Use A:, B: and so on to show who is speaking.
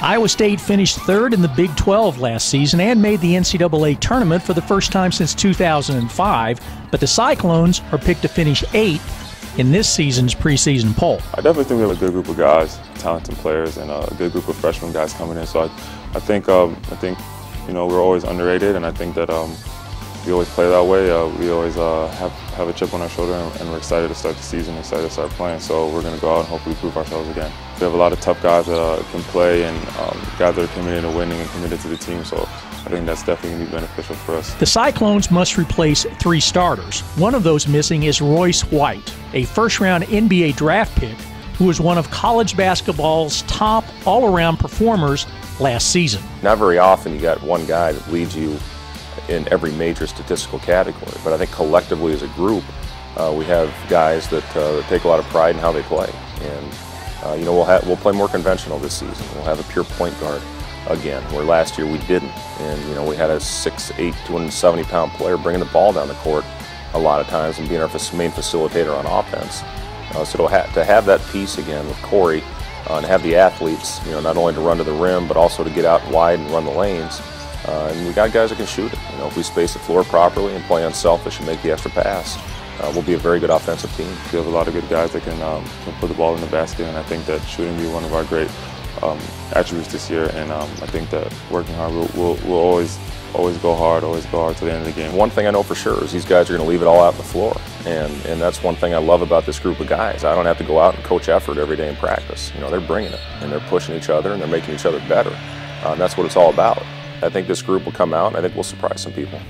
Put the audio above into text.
A: Iowa State finished third in the Big 12 last season and made the NCAA tournament for the first time since 2005, but the Cyclones are picked to finish eighth in this season's preseason poll.
B: I definitely think we have a good group of guys, talented players, and a good group of freshman guys coming in. So I, I think, um, I think, you know, we're always underrated, and I think that um, we always play that way. Uh, we always uh, have have a chip on our shoulder, and, and, we're excited to start the season, excited to start playing. So we're going to go out and hopefully prove ourselves again. We have a lot of tough guys that uh, can play, and um, guys that are committed to winning and committed to the team. So I think that's definitely going to be beneficial for us.
A: The Cyclones must replace three starters. One of those missing is Royce White, a first-round NBA draft pick who was one of college basketball's top all-around performers last season.
C: Not very often you got one guy that leads you in every major statistical category. But I think collectively as a group, uh, we have guys that, uh, that, take a lot of pride in how they play. And, uh, you know, we'll, have, we'll play more conventional this season. We'll have a pure point guard again, where last year we didn't. And, you know, we had a 6'8", 270-pound player bringing the ball down the court a lot of times and being our main facilitator on offense. Uh, so to, ha to, have that piece again with Korie uh, and have the athletes, you know, not only to run to the rim, but also to get out wide and run the lanes, uh, and we got guys that can shoot it. You know, if we space the floor properly and play unselfish and make the extra pass, uh, we'll be a very good offensive team.
B: We have a lot of good guys that can, um, can put the ball in the basket, and I think that shooting will be one of our great um, attributes this year. And um, I think that working hard, we'll, we'll, we'll, always always go hard, always go hard to the end of the game.
C: One thing I know for sure is these guys are going to leave it all out on the floor, and and that's one thing I love about this group of guys. I don't have to go out and coach effort every day in practice. You know, they're bringing it, and they're pushing each other, and they're making each other better. Uh, and that's what it's all about. I think this group will come out and I think we'll surprise some people.